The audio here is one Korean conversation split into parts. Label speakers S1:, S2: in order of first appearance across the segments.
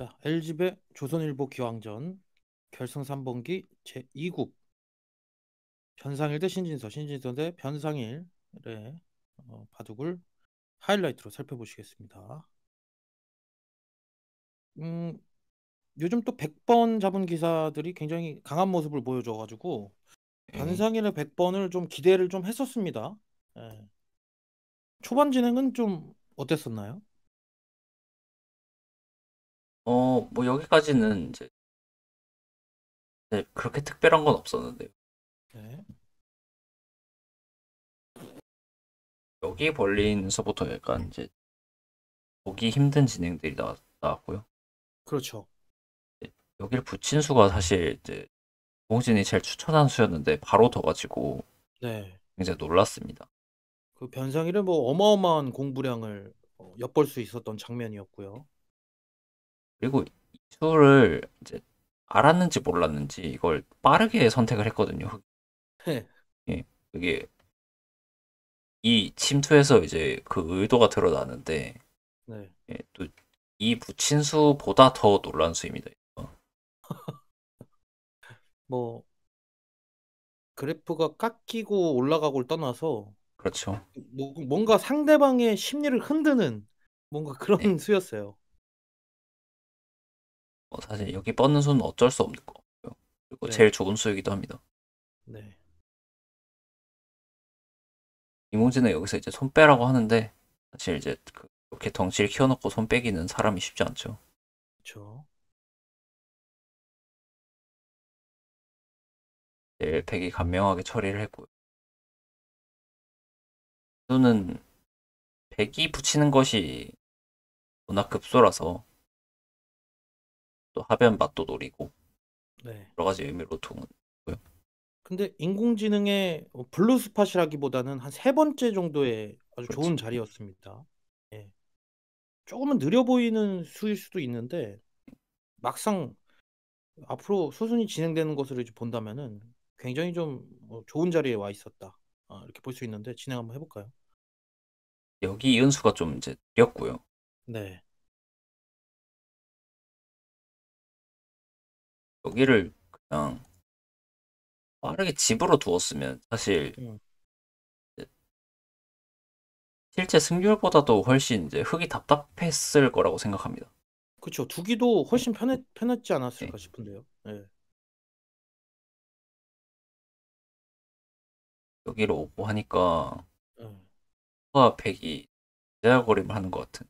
S1: 자, LG배 조선일보 기왕전 결승 3번기 제2국 변상일 대 신진서, 신진서 대 변상일의 어, 바둑을 하이라이트로 살펴보시겠습니다. 음, 요즘 또 100번 잡은 기사들이 굉장히 강한 모습을 보여줘가지고
S2: 네.
S1: 변상일의 100번을 좀 기대를 좀 했었습니다. 예. 초반 진행은 좀 어땠었나요?
S2: 어, 뭐 여기까지는 이제 네, 그렇게 특별한 건 없었는데요.
S1: 네.
S2: 여기 벌린서부터 약간 이제 보기 힘든 진행들이 나, 나왔고요.
S1: 그렇죠.
S2: 여기를 붙인 수가 사실 이제 공진이 제일 추천한 수였는데 바로 더 가지고
S1: 네.
S2: 굉장히 놀랐습니다.
S1: 그 변상일은 뭐 어마어마한 공부량을 어, 엿볼 수 있었던 장면이었고요.
S2: 그리고 이 수를 이제 알았는지 몰랐는지 이걸 빠르게 선택을 했거든요.
S1: 네.
S2: 예, 그게 이 침투에서 이제 그 의도가 드러나는데
S1: 네.
S2: 예, 또이 붙인 수보다 더 놀란 수입니다.
S1: 뭐 그래프가 깎이고 올라가고를 떠나서
S2: 그렇죠.
S1: 뭐, 뭔가 상대방의 심리를 흔드는 뭔가 그런
S2: 네.
S1: 수였어요.
S2: 어, 사실 여기 뻗는 수는 어쩔 수 없는 거 같고요. 그리고
S1: 네.
S2: 제일 좋은 수이기도 합니다.
S1: 네.
S2: 이몽진은 여기서 이제 손 빼라고 하는데 사실 이제 그- 그렇게 덩치를 키워놓고 손 빼기는 사람이 쉽지 않죠.
S1: 그렇죠.
S2: 제일 백이 간명하게 처리를 했고요. 수는 백이 붙이는 것이 워낙 급소라서 또 하변 맛도 노리고
S1: 네.
S2: 여러 가지 의미로 통은
S1: 근데 인공지능의 어, blue spot이라기보다는 한 세 번째 정도의 아주
S2: 그렇죠.
S1: 좋은 자리였습니다. 예. 조금은 느려 보이는 수일 수도 있는데 막상 앞으로 수순이 진행되는 것을 이제 본다면은 굉장히 좀 어, 좋은 자리에 와 있었다. 아, 이렇게 볼 수 있는데 진행 한번 해볼까요?
S2: 여기 이은수가 좀 이제 느렸고요.
S1: 네.
S2: 여기를 그냥 빠르게 집으로 두었으면 사실
S1: 음.
S2: 실제 승률보다도 훨씬 이제 흙이 답답했을 거라고 생각합니다.
S1: 그렇죠. 두기도 훨씬 편했, 편했지 않았을까
S2: 네.
S1: 싶은데요. 예.
S2: 여기로 오고 하니까
S1: 예.
S2: 흑과 백이 제자거림을 하는 것 같은.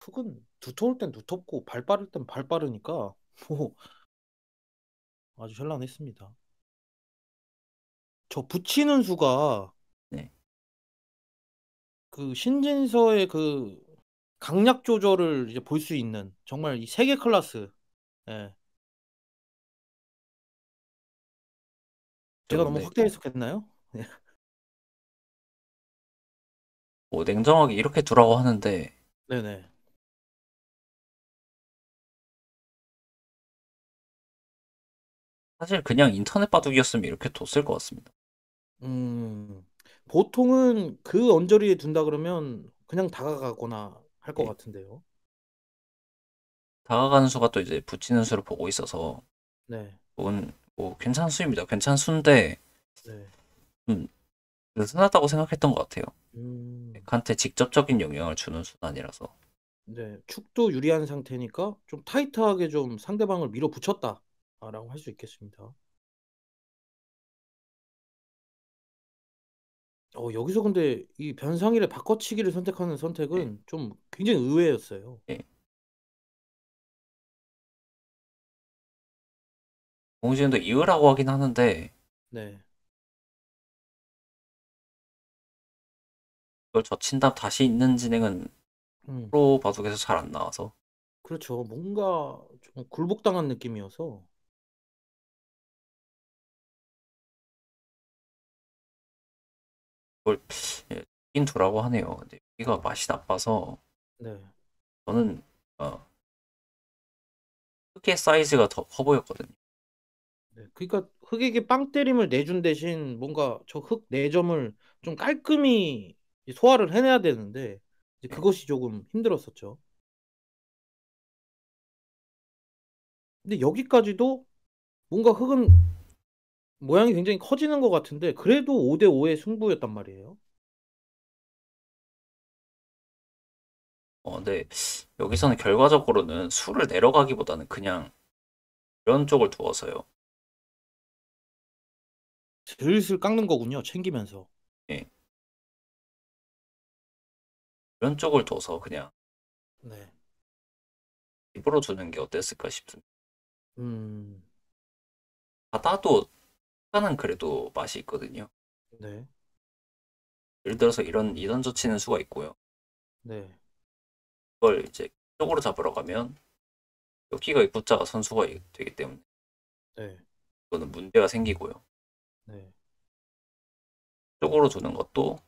S1: 훅은 두터울 땐 두텁고 발 빠를 땐 발 빠르니까 뭐 아주 현란했습니다. 저 붙이는 수가
S2: 네.
S1: 그 신진서의 그 강약 조절을 이제 볼 수 있는 정말 이 세계 클래스. 예. 제가 너무
S2: 근데
S1: 확대 해석했나요?
S2: 뭐 냉정하게 이렇게 두라고 하는데
S1: 네네.
S2: 사실 그냥 인터넷 바둑이었으면 이렇게 뒀을 것 같습니다.
S1: 음, 보통은 그 언저리에 둔다 그러면 그냥 다가가거나 할것
S2: 네.
S1: 같은데요.
S2: 다가가는 수가 또 이제 붙이는 수를 보고 있어서
S1: 네,
S2: 그건 뭐 괜찮은 수입니다. 괜찮은 수인데
S1: 네.
S2: 느슨하다고 생각했던 것 같아요.
S1: 음,
S2: 백한테 직접적인 영향을 주는 아니라서.
S1: 네. 축도 유리한 상태니까 좀 타이트하게 좀 상대방을 밀어붙였다 라고 할 수 있겠습니다. 어, 여기서 근데 이 변상일의 바꿔치기를 선택하는 선택은 좀 굉장히 의외였어요.
S2: 공진도 이으라고 하긴 하는데
S1: 네,
S2: 그걸 젖힌 다음 다시 있는 진행은
S1: 음,
S2: 프로 바둑에서 잘 안 나와서
S1: 그렇죠. 뭔가 좀 굴복당한 느낌이어서.
S2: 인 두라고 하네요. 근데 여기가 맛이 나빠서
S1: 네,
S2: 저는 어, 흑의 사이즈가 더 커 보였거든요.
S1: 네. 그러니까 흑에게 빵 때림을 내준 대신 뭔가 저흑네 점을 좀 깔끔히 소화를 해내야 되는데 이제
S2: 네.
S1: 그것이 조금 힘들었었죠. 근데 여기까지도 뭔가 흙은 모양이 굉장히 커지는 것 같은데 그래도 5대 5의 승부였단 말이에요.
S2: 어, 근데 여기서는 결과적으로는 수를 내려가기보다는 그냥 이런 쪽을 두어서요.
S1: 슬슬 깎는 거군요. 챙기면서.
S2: 이런 쪽을 둬서 그냥
S1: 네.
S2: 입으로 두는 게 어땠을까 싶습니다.
S1: 음.
S2: 바다도 하나는 그래도 맛이 있거든요.
S1: 네.
S2: 예를 들어서 이런 이던 젖히는 수가 있고요.
S1: 네.
S2: 그걸 이제 쪽으로 잡으러 가면 여기가 입구자가 선수가 되기 때문에
S1: 네.
S2: 그거는 문제가 생기고요.
S1: 네.
S2: 쪽으로 두는 것도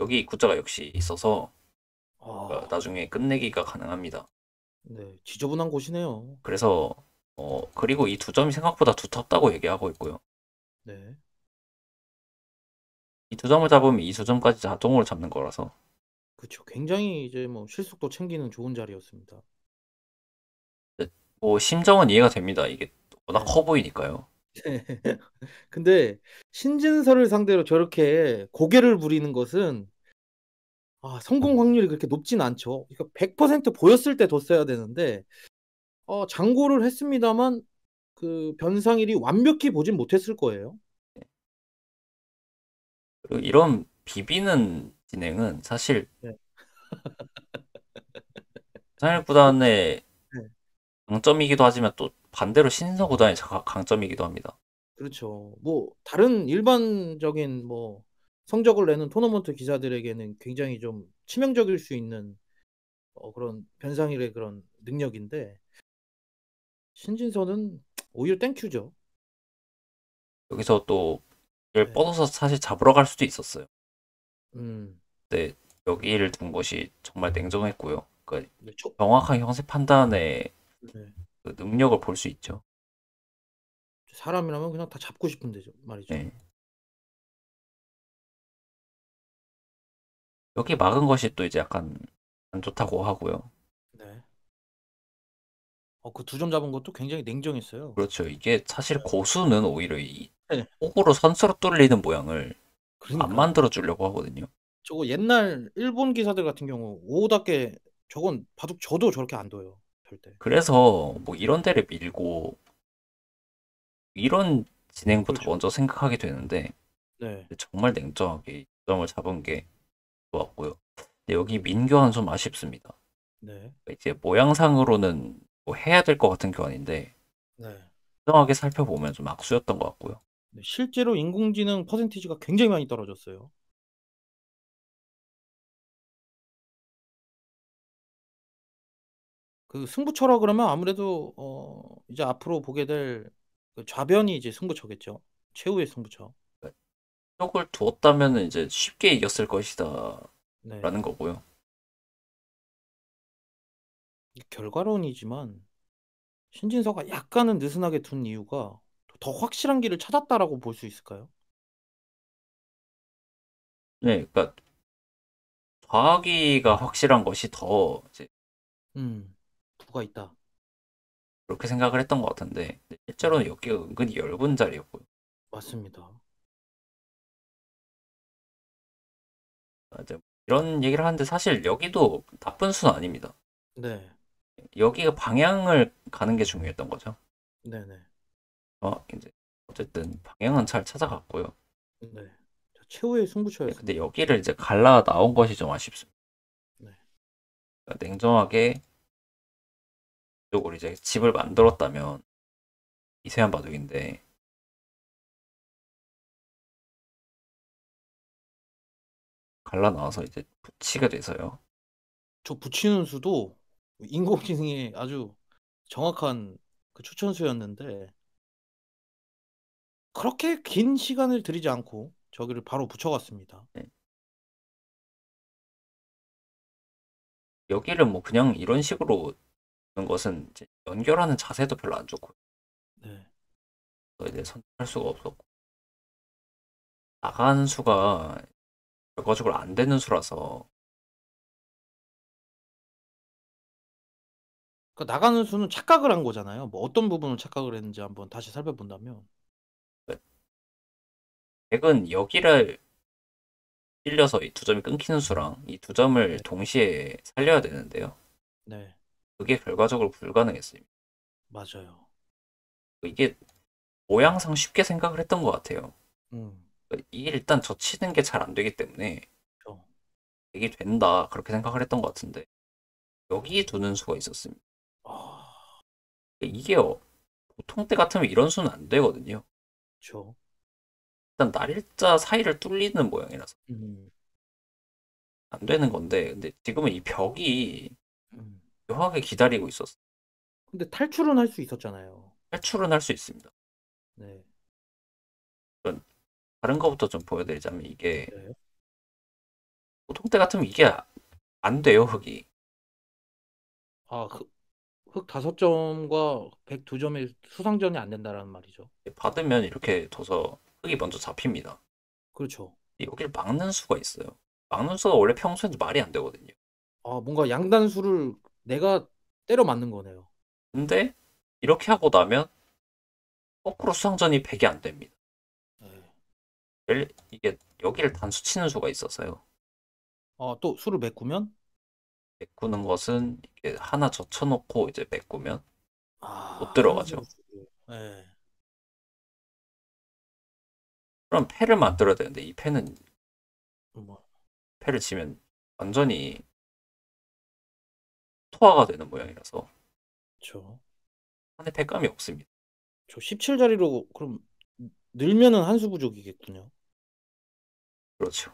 S2: 여기 입구자가 역시 있어서
S1: 아,
S2: 나중에 끝내기가 가능합니다.
S1: 네. 지저분한 곳이네요.
S2: 그래서 어 그리고 이 두 점이 생각보다 두텁다고 얘기하고 있고요.
S1: 네.
S2: 이 두 점을 잡으면 이 두 점까지 자동으로 잡는 거라서
S1: 그렇죠. 굉장히 이제 뭐 실속도 챙기는 좋은 자리였습니다.
S2: 뭐 심정은 이해가 됩니다. 이게 워낙
S1: 네.
S2: 커 보이니까요.
S1: 네. 근데 신진서를 상대로 저렇게 고개를 부리는 것은 아, 성공 확률이 그렇게 높진 않죠. 그러니까 100% 보였을 때 뒀어야 되는데 어, 장고를 했습니다만 그 변상일이 완벽히 보진 못했을 거예요.
S2: 이런 비비는 진행은 사실
S1: 네.
S2: 상일 구단의
S1: 네.
S2: 강점이기도 하지만 또 반대로 진서 구단의 자- 강점이기도 합니다.
S1: 그렇죠. 뭐 다른 일반적인 뭐 성적을 내는 토너먼트 기사들에게는 굉장히 좀 치명적일 수 있는 어, 그런 변상일의 그런 능력인데 신진서는 오히려 thank you죠.
S2: 여기서 또 이를
S1: 네.
S2: 뻗어서 사실 잡으러 갈 수도 있었어요.
S1: 음,
S2: 근데 여기를 둔 것이 정말 냉정했고요. 그러니까
S1: 네, 초,
S2: 정확한 형세 판단의
S1: 네.
S2: 그 능력을 볼 수 있죠.
S1: 사람이라면 그냥 다 잡고 싶은데 말이죠.
S2: 네. 여기 막은 것이 또 이제 약간 안 좋다고 하고요.
S1: 네. 어, 그 두 점 잡은 것도 굉장히 냉정했어요.
S2: 그렇죠. 이게 사실 고수는 오히려 이
S1: 네.
S2: 폭으로 선수로 뚫리는 모양을
S1: 그러니까
S2: 안 만들어 주려고 하거든요.
S1: 저거 옛날 일본 기사들 같은 경우 오답게 저건 바둑 저도 저렇게 안 둬요. 절대.
S2: 그래서 뭐 이런 데를 밀고 이런 진행부터
S1: 그렇죠.
S2: 먼저 생각하게 되는데
S1: 네.
S2: 정말 냉정하게 이 점을 잡은 게 좋았고요. 근데 여기 민교환 좀 아쉽습니다.
S1: 네.
S2: 이제 모양상으로는 뭐 해야 될 것 같은 교환인데
S1: 네.
S2: 냉정하게 살펴보면 좀 악수였던 것 같고요.
S1: 네, 실제로 인공지능 퍼센티지가 굉장히 많이 떨어졌어요. 그 승부처라 그러면 아무래도 어 이제 앞으로 보게 될 그 좌변이 이제 승부처겠죠. 최후의 승부처.
S2: 쪽을 두었다면 이제 쉽게 이겼을 것이다
S1: 네.
S2: 라는 거고요.
S1: 결과론이지만 신진서가 약간은 느슨하게 둔 이유가 더 확실한 길을 찾았다라고 볼 수 있을까요?
S2: 네, 그러니까 좌기가 확실한 것이 더 이제
S1: 음, 부가 있다.
S2: 그렇게 생각을 했던 것 같은데 실제로는 여기가 은근히 얇은 자리였고요.
S1: 맞습니다.
S2: 이제 이런 얘기를 하는데 사실 여기도 나쁜 수는 아닙니다.
S1: 네,
S2: 여기가 방향을 가는 게 중요했던 거죠.
S1: 네네,
S2: 어, 이제 어쨌든 방향은 잘 찾아갔고요.
S1: 네. 자, 최후의
S2: 네,
S1: 승부처였습니다.
S2: 근데 여기를 이제 갈라 나온 것이 좀 아쉽습니다.
S1: 네.
S2: 그러니까 냉정하게 이쪽으로 이제 집을 만들었다면 이세한 바둑인데 갈라 나와서 이제 붙이게 돼서요.
S1: 저 붙이는 수도 인공지능이 아주 정확한 그 추천수였는데 그렇게 긴 시간을 들이지 않고 저기를 바로 붙여갔습니다.
S2: 여기를 뭐 그냥 이런 식으로 하는 것은 이제 연결하는 자세도 별로 안 좋고
S1: 네,
S2: 그래서 이제 선택할 수가 없었고 나가는 수가 결과적으로 안 되는 수라서
S1: 그러니까 나가는 수는 착각을 한 거잖아요. 뭐 어떤 부분을 착각을 했는지 한번 다시 살펴본다면.
S2: 백은 여기를 찔려서 이 두 점이 끊기는 수랑 이 두 점을
S1: 네.
S2: 동시에 살려야 되는데요.
S1: 네,
S2: 그게 결과적으로 불가능했습니다.
S1: 맞아요.
S2: 이게 모양상 쉽게 생각을 했던 것 같아요.
S1: 음,
S2: 이게 일단 젖히는 게 잘 안 되기 때문에
S1: 그렇죠.
S2: 이게 된다 그렇게 생각을 했던 것 같은데 여기 두는 수가 있었습니다.
S1: 아,
S2: 이게 어- 보통 때 같으면 이런 수는 안 되거든요.
S1: 그렇죠.
S2: 일단 날일자 사이를 뚫리는 모양이라서
S1: 음,
S2: 안 되는 건데 근데 지금은 이 벽이
S1: 음.
S2: 묘하게 기다리고 있었어.
S1: 근데 탈출은 할 수 있었잖아요.
S2: 탈출은 할 수 있습니다.
S1: 네,
S2: 다른 거부터 좀 보여드리자면 이게
S1: 네.
S2: 보통 때 같으면 이게 안 돼요 흙이.
S1: 아, 흑, 흑 다섯 점과 백 두 점의 수상전이 안 된다라는 말이죠.
S2: 받으면 이렇게 둬서 흙이 먼저 잡힙니다.
S1: 그렇죠.
S2: 여기를 막는 수가 있어요. 막는 수가 원래 평소에도 말이 안 되거든요.
S1: 아, 뭔가 양단수를 내가 때려 맞는 거네요.
S2: 근데 이렇게 하고 나면 거꾸로 수상전이 100이 안 됩니다.
S1: 네.
S2: 엘- 이게 여기를 단수 치는 수가 있어서요.
S1: 아, 또 수를 메꾸면?
S2: 메꾸는 것은 이게 하나 젖혀놓고 이제 메꾸면
S1: 아,
S2: 못 들어가죠.
S1: 네.
S2: 그럼 패를 만들어야 되는데 이 패는
S1: 뭐,
S2: 패를 치면 완전히 토화가 되는 모양이라서
S1: 저,
S2: 한에 패감이 없습니다.
S1: 저 17자리로 그럼 늘면은 한 수 부족이겠군요.
S2: 그렇죠.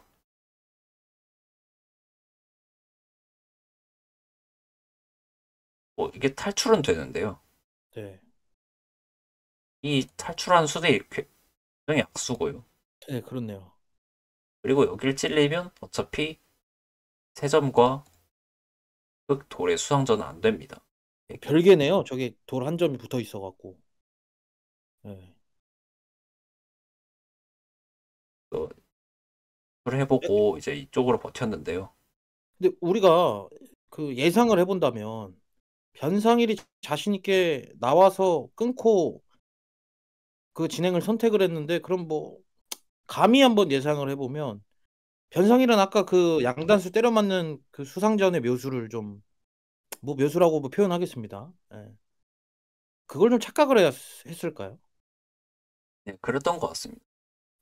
S2: 뭐 이게 탈출은 되는데요.
S1: 네.
S2: 이 탈출한 수들이 굉장히 악수고요.
S1: 네, 그렇네요.
S2: 그리고 여길 찔리면 어차피 세 점과 흑 돌의 수상전은 안 됩니다.
S1: 별개네요. 저게 돌한 점이 붙어 있어갖고. 네.
S2: 를 해보고 이제 이쪽으로 버텼는데요.
S1: 근데 우리가 그 예상을 해본다면 변상일이 자신 있게 나와서 끊고 그 진행을 선택을 했는데 그럼 뭐 감히 한번 예상을 해보면 변상일은 아까 그 양단수 때려 맞는 그 수상전의 묘수를 좀 뭐 묘수라고 뭐 표현하겠습니다. 예. 그걸 좀 착각을 해야 했을까요?
S2: 네, 그랬던 것 같습니다.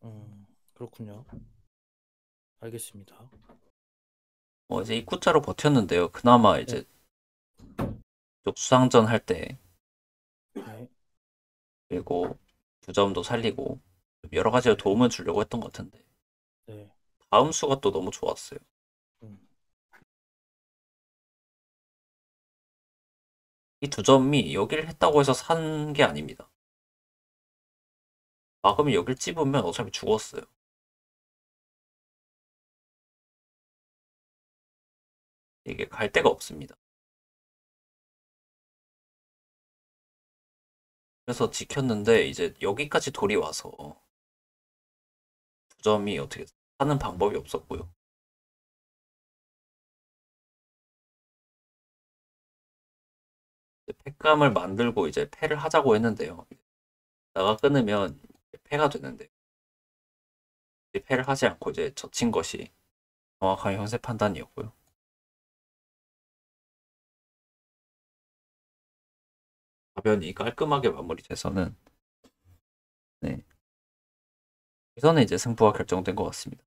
S1: 음, 그렇군요. 알겠습니다.
S2: 어, 이제 입구자로 버텼는데요. 그나마 이제 쪽 수상전 할때
S1: 네.
S2: 그리고 두 점도 살리고 여러 가지로 도움을 주려고 했던 것 같은데
S1: 네.
S2: 다음 수가 또 너무 좋았어요.
S1: 음,
S2: 이두 점이 여기를 했다고 해서 산 게 아닙니다. 막으면 여길 찝으면 어차피 죽었어요. 이게 갈 데가 없습니다. 그래서 지켰는데 이제 여기까지 돌이 와서 두 점이 어떻게 하는 방법이 없었고요. 패감을 만들고 이제 패를 하자고 했는데요. 나가 끊으면 패가 되는데 패를 하지 않고 이제 젖힌 것이 정확한 현세 판단이었고요. 가변이 깔끔하게 마무리돼서는 네. 여기서는 이제 승부가 결정된 것 같습니다.